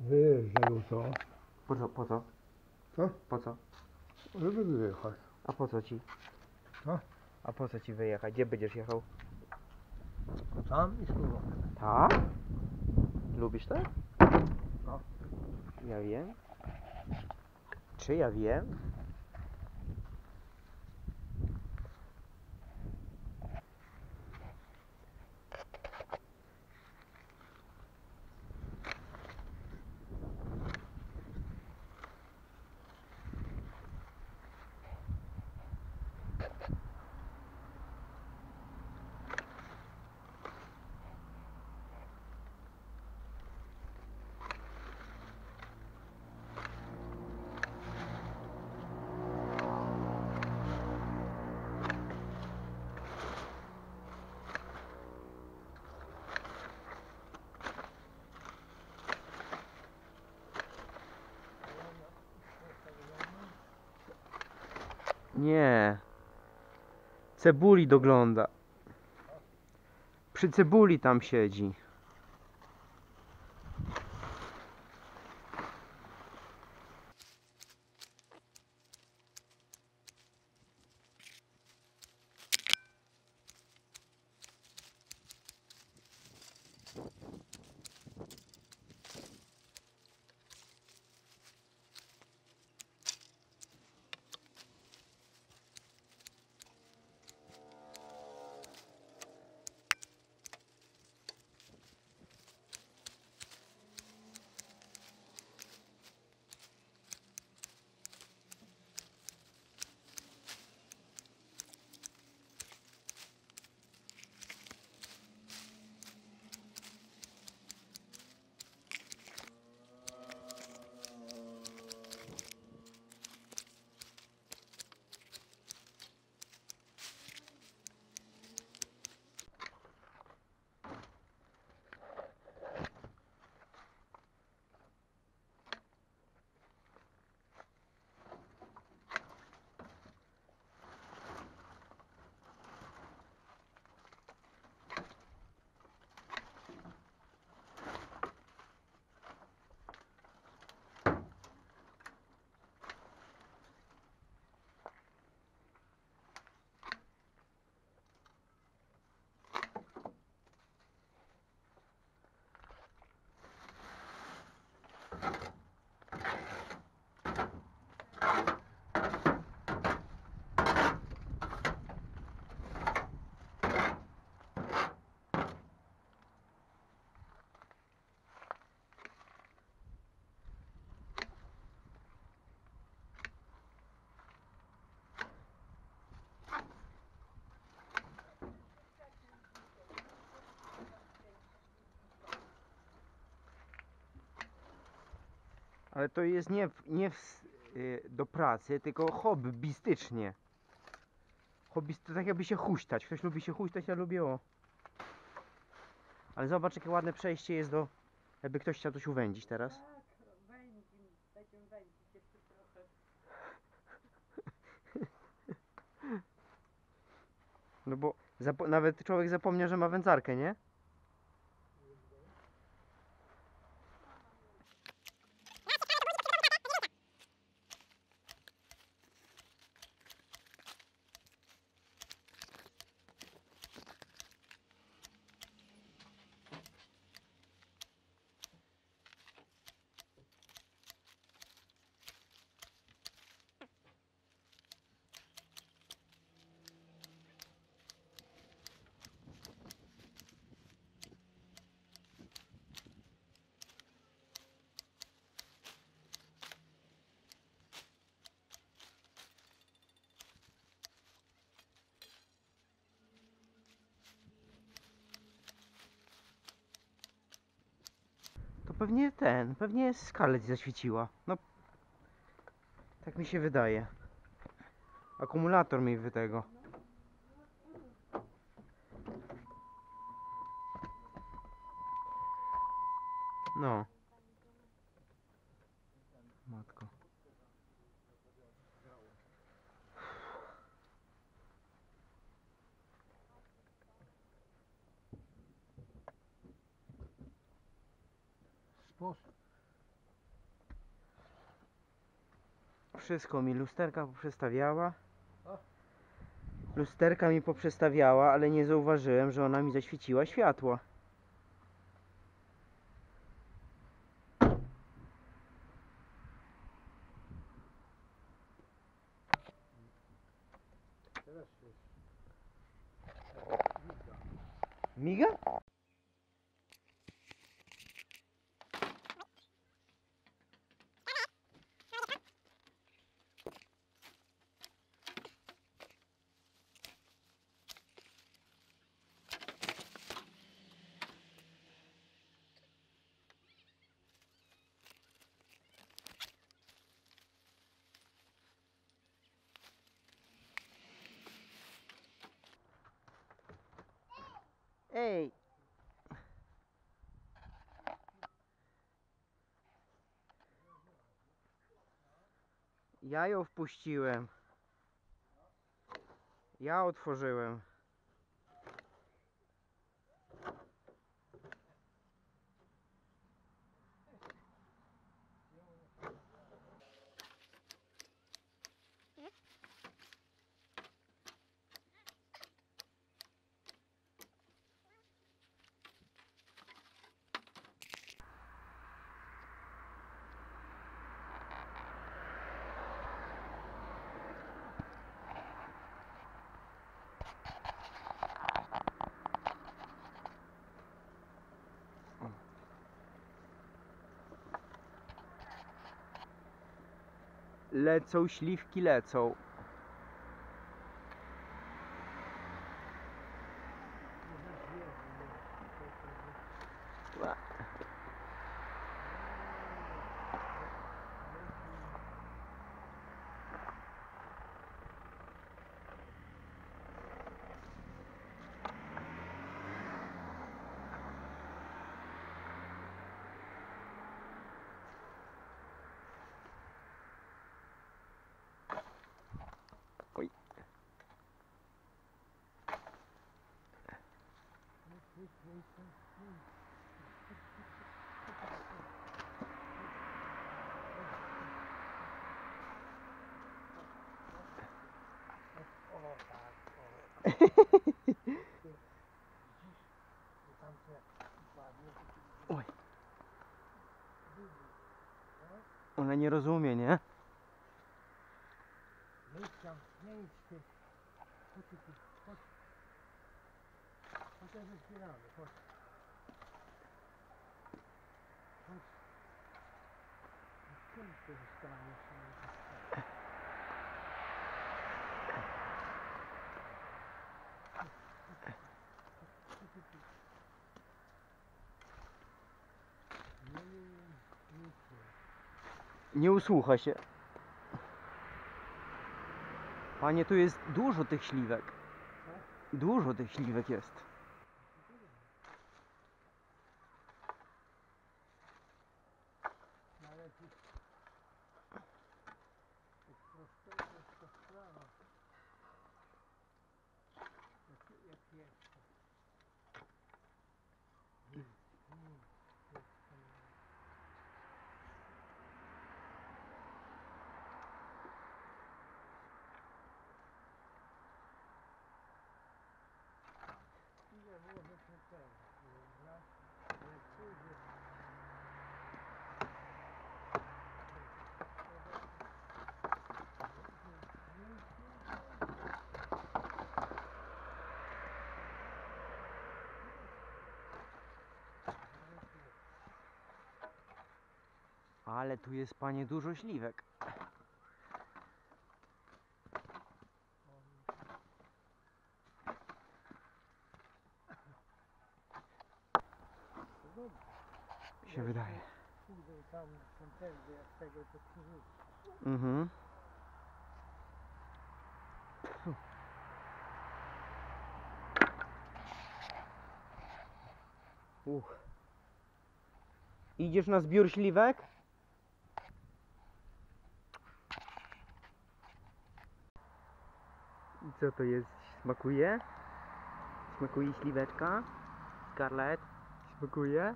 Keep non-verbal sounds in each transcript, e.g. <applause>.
Wyjeżdżają co? Po co? Po co? Co? Po co? Żeby wyjechać. A po co ci? Co? A po co ci wyjechać? Gdzie będziesz jechał? Tam i z powrotem. Tak? Lubisz to? No. Ja wiem. Czy ja wiem? Nie. Cebuli dogląda. Przy cebuli tam siedzi. Ale to jest nie, w- nie w, y, do pracy, tylko hobbystycznie. Hobby, to tak jakby się huśtać. Ktoś lubi się huśtać, ja lubię o. Ale zobacz jakie ładne przejście jest do... Jakby ktoś chciał coś uwędzić teraz. Tak, wędzim, będziemy wędzić jeszcze trochę. No bo nawet człowiek zapomniał, że ma wędzarkę, nie? To pewnie ten, pewnie skalec zaświeciła. No. Tak mi się wydaje. Akumulator mi wy tego. No. Matko. Wszystko mi lusterka poprzestawiała. Lusterka mi poprzestawiała, ale nie zauważyłem, że ona mi zaświeciła światło. Ej! Ja ją wpuściłem. Ja otworzyłem. Lecą, śliwki lecą. O tak, o. Tam się ładnie. Oj. Ona nie rozumie, nie? Nie idź tam, nie idź ty. Chodź chodź. Chodź, ja zbieramy, chodź. Chodź. Z kim ty zostaniesz? Nie, nie, nie, nie, nie. Nie usłucha się. Panie, tu jest dużo tych śliwek. Dużo tych śliwek jest. No ale tu jest prosto, jest to sprawa. Jak, jak jest. Hmm, hmm, jest to- Ile może się ten, prawda? Ale pójdzie. Ale tu jest, panie, dużo śliwek. Się wydaje. Mhm. Uch. Idziesz na zbiór śliwek? Co to jest? Smakuje? Smakuje śliweczka? Scarlett? Smakuje?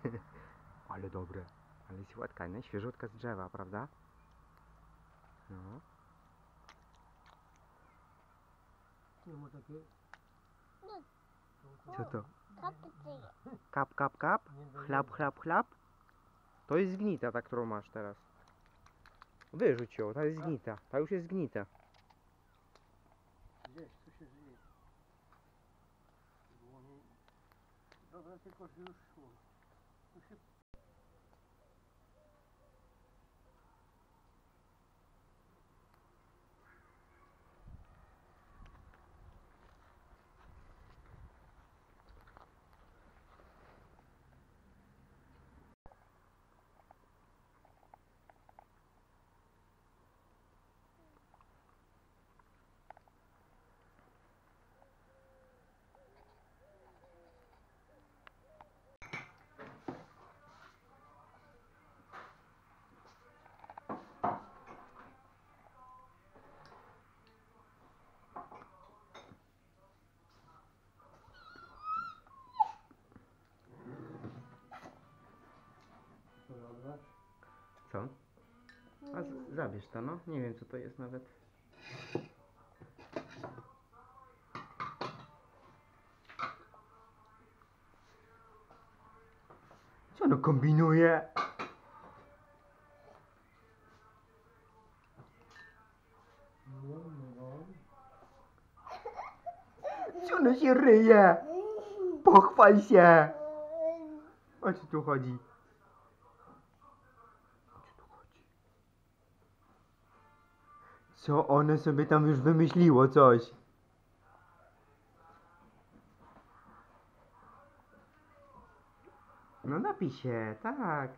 <laughs> Ale dobre. Ale słodka, nie? Świeżutka z drzewa, prawda? No. Co to? Kap, kap, kap? Chlap, chlap, chlap? To jest zgnita ta, którą masz teraz. Wyrzuć ją, ta jest zgnita. Ta już jest zgnita. Gdzieś, tu się żyje. Było mi... Dobra, tylko że już szło. Tu się... Co robisz? Co? A z- zabierz to, no. Nie wiem, co to jest nawet. Co ono kombinuje? Co ono się ryje? Pochwal się! O co tu chodzi? Co one sobie tam już wymyśliło coś? No napisie, tak.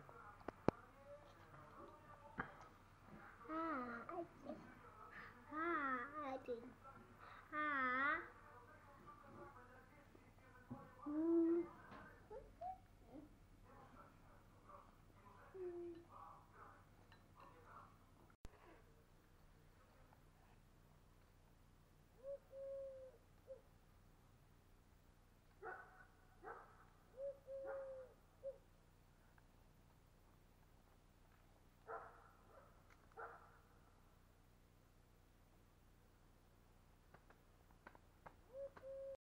Mm.